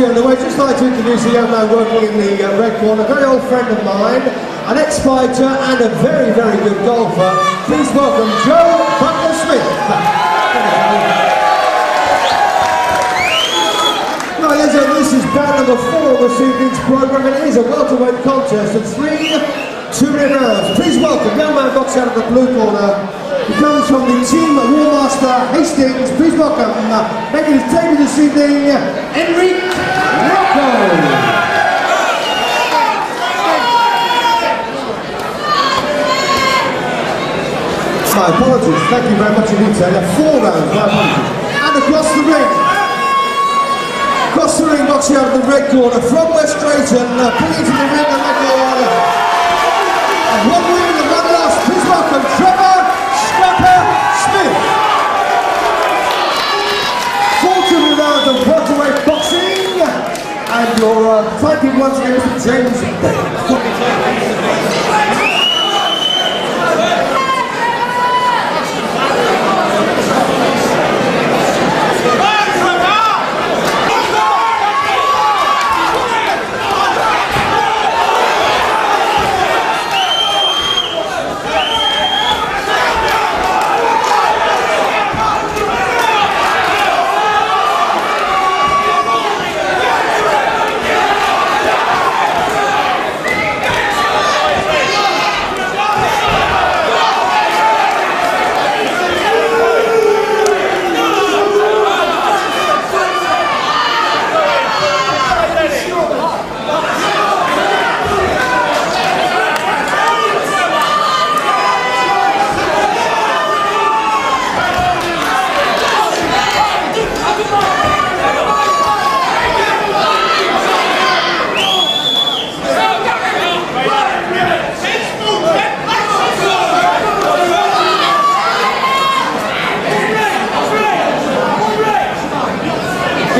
Boxy underway. Just like to introduce a young man working in the uh, red corner, a very old friend of mine, an ex-fighter and a very, very good golfer. Please welcome Joe Butler Smith. Now, ladies and this is bout number four of this evening's program, and it is a welterweight contest of three two-minute rounds. Please welcome young man box out of the blue corner. He comes from the team of Warmaster Hastings. Please welcome, making his debut this evening, Enrik Rocko. My apologies. Thank you very much indeed, sir. Four rounds. My apologies. And across the ring. Across the ring, boxing out of the red corner from West Drayton, uh, pulling to the ring and red corner. And one loss. Please welcome Trevor Scrapper Smith. Four rounds of welterweight boxing. And your uh, fighting once again James Beck.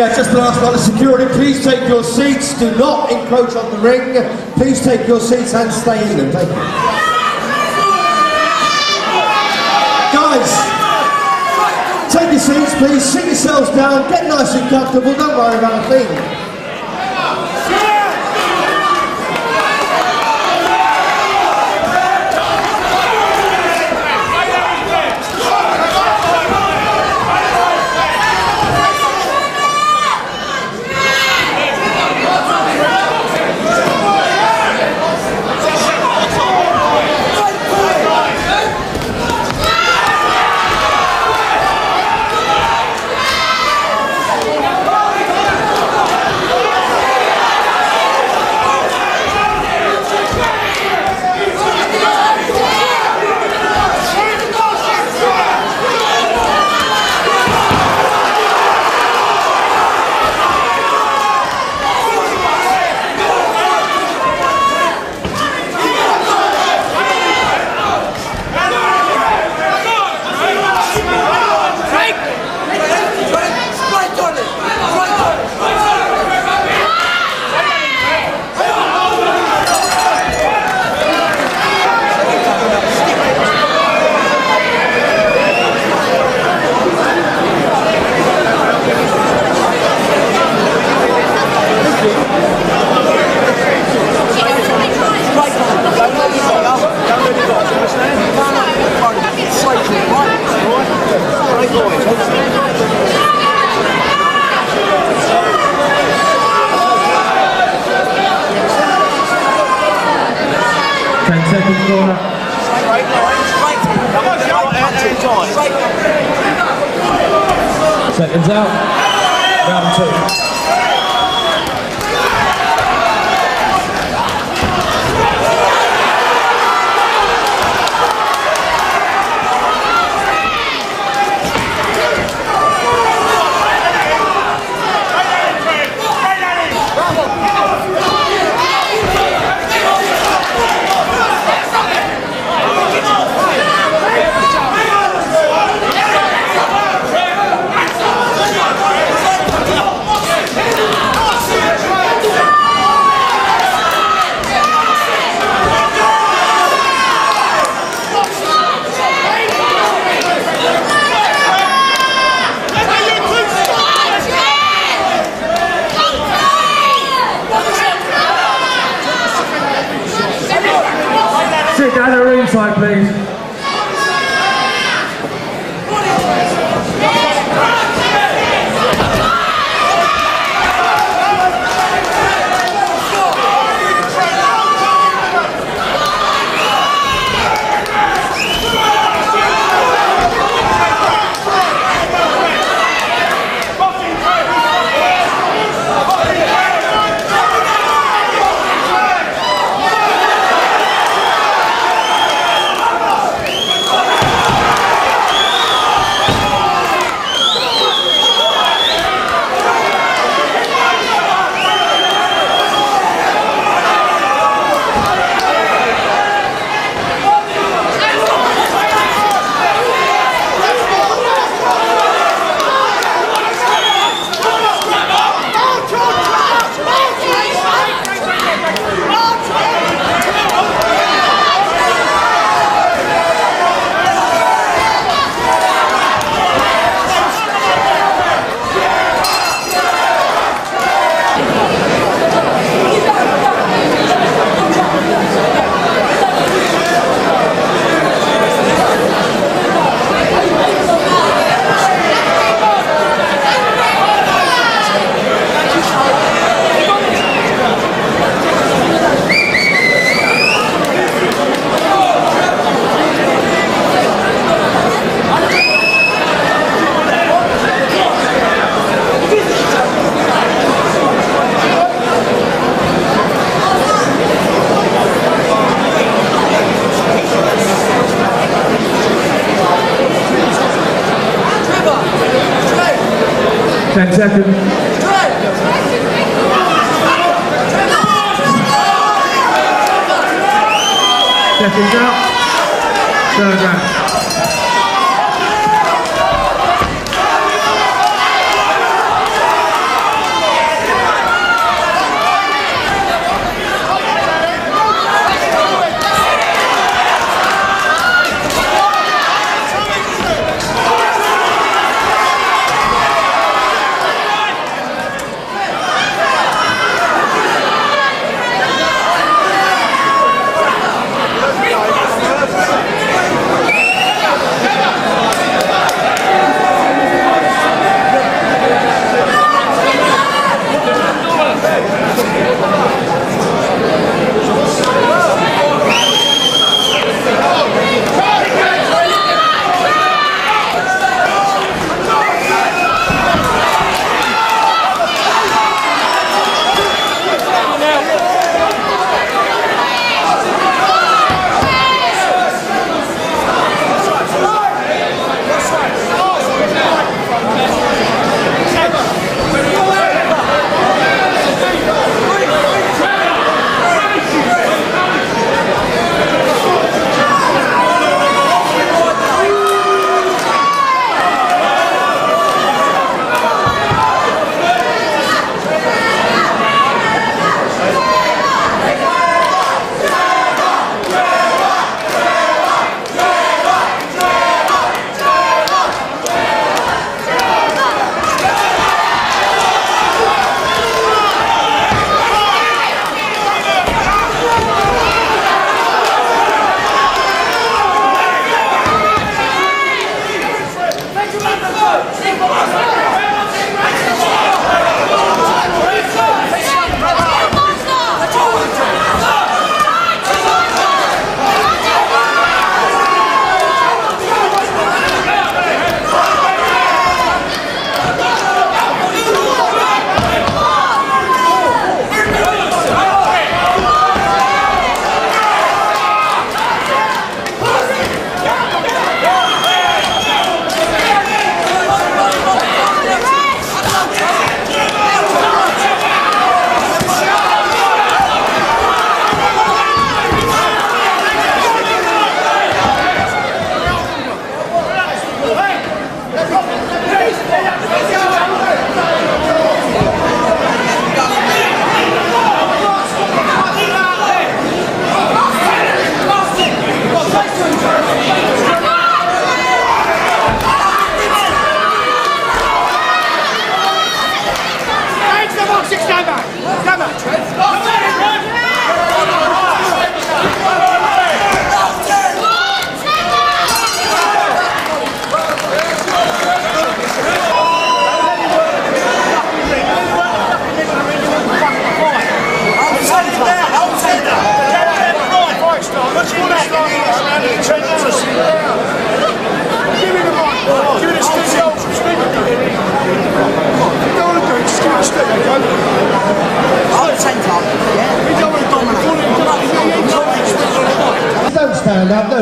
Yeah, just the last one security. Please take your seats. Do not encroach on the ring. Please take your seats and stay in them. Thank you. Guys, take your seats, please. Sit yourselves down. Get nice and comfortable. Don't worry about a thing. Seconds out. Round two. Ringside, please. Ten seconds. Seconds out. Third round.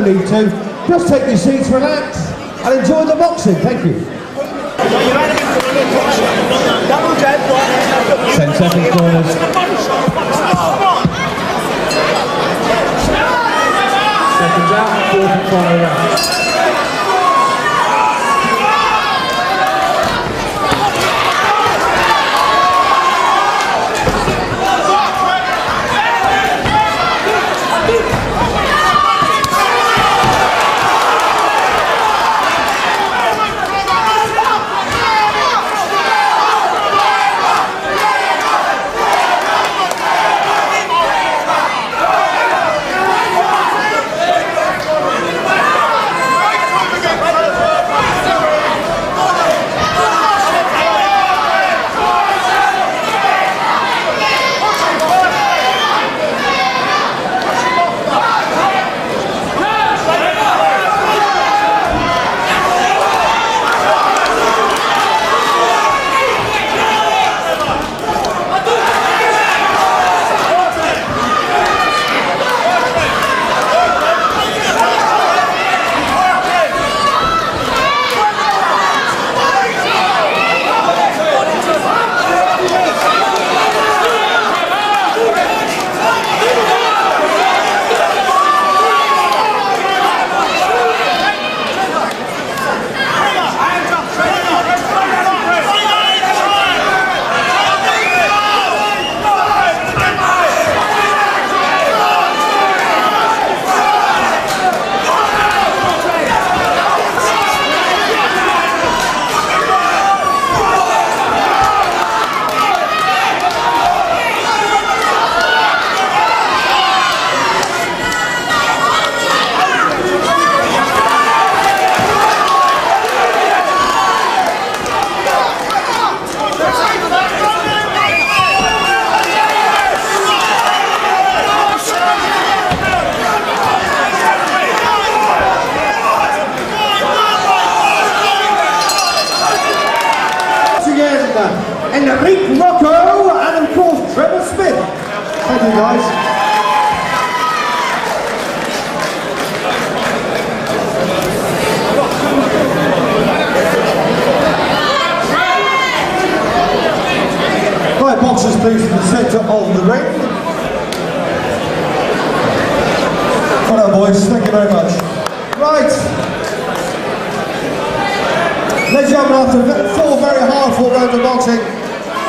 No need to. Just take your seats, relax, and enjoy the boxing. Thank you. Ten seconds corners. Seconds out, fourth and final round.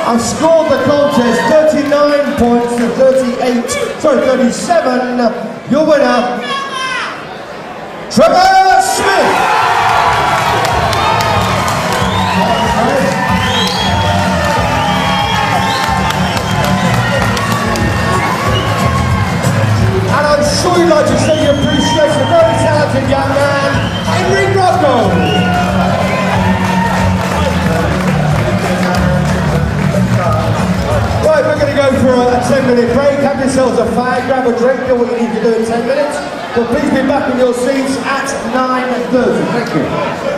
I've scored the contest 39 points to 38, sorry, 37. Your winner, Trevor Smith. And I'm sure you'd like to say you appreciate a very talented young man, Enrik Rocko. We're going to go for a 10 minute break. Have yourselves a fag, grab a drink, do what you need to do in 10 minutes. But please be back in your seats at 9.30. Thank you.